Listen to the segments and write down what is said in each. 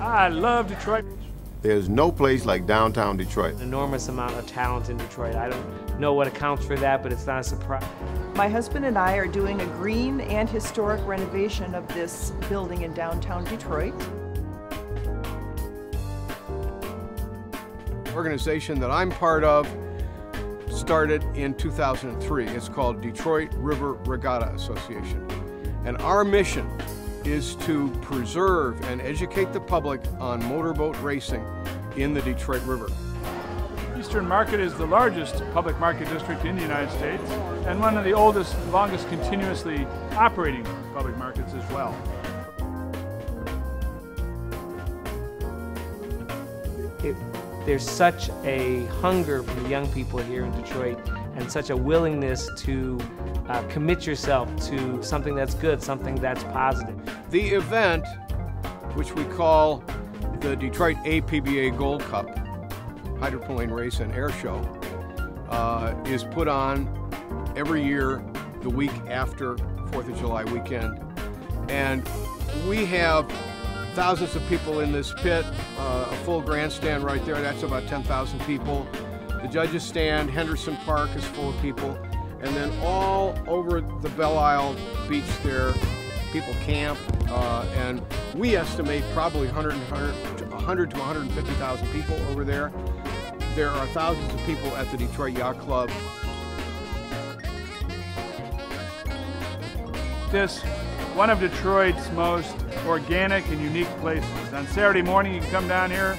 I love Detroit. There's no place like downtown Detroit. Enormous amount of talent in Detroit. I don't know what accounts for that, but it's not a surprise. My husband and I are doing a green and historic renovation of this building in downtown Detroit. Organization that I'm part of started in 2003. It's called Detroit River Regatta Association. And our mission is to preserve and educate the public on motorboat racing in the Detroit River. Eastern Market is the largest public market district in the United States and one of the oldest, longest continuously operating public markets as well. It, there's such a hunger from the young people here in Detroit and such a willingness to uh, commit yourself to something that's good, something that's positive. The event, which we call the Detroit APBA Gold Cup, Hydroplane Race and Air Show, uh, is put on every year the week after 4th of July weekend. And we have thousands of people in this pit, uh, a full grandstand right there, that's about 10,000 people. The judges stand, Henderson Park is full of people, and then all over the Belle Isle beach there, people camp, uh, and we estimate probably 100, 100, 100 to 150,000 people over there. There are thousands of people at the Detroit Yacht Club. This, one of Detroit's most organic and unique places. On Saturday morning, you can come down here,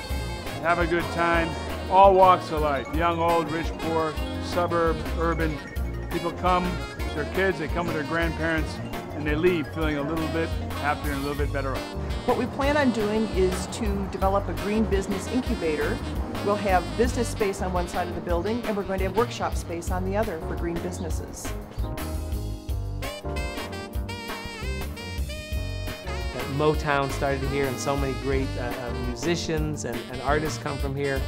have a good time. All walks of life, young, old, rich, poor, suburb, urban. People come with their kids, they come with their grandparents, and they leave feeling a little bit happier and a little bit better off. What we plan on doing is to develop a green business incubator. We'll have business space on one side of the building, and we're going to have workshop space on the other for green businesses. Motown started here, and so many great uh, uh, musicians and, and artists come from here.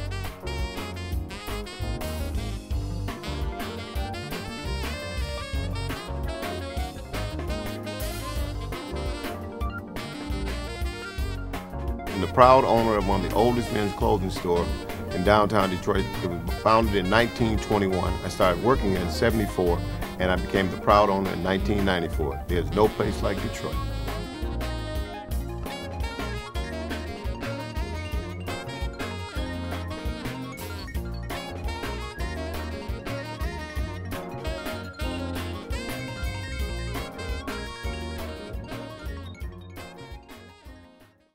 I'm the proud owner of one of the oldest men's clothing store in downtown Detroit. It was founded in 1921. I started working in 74 and I became the proud owner in 1994. There's no place like Detroit.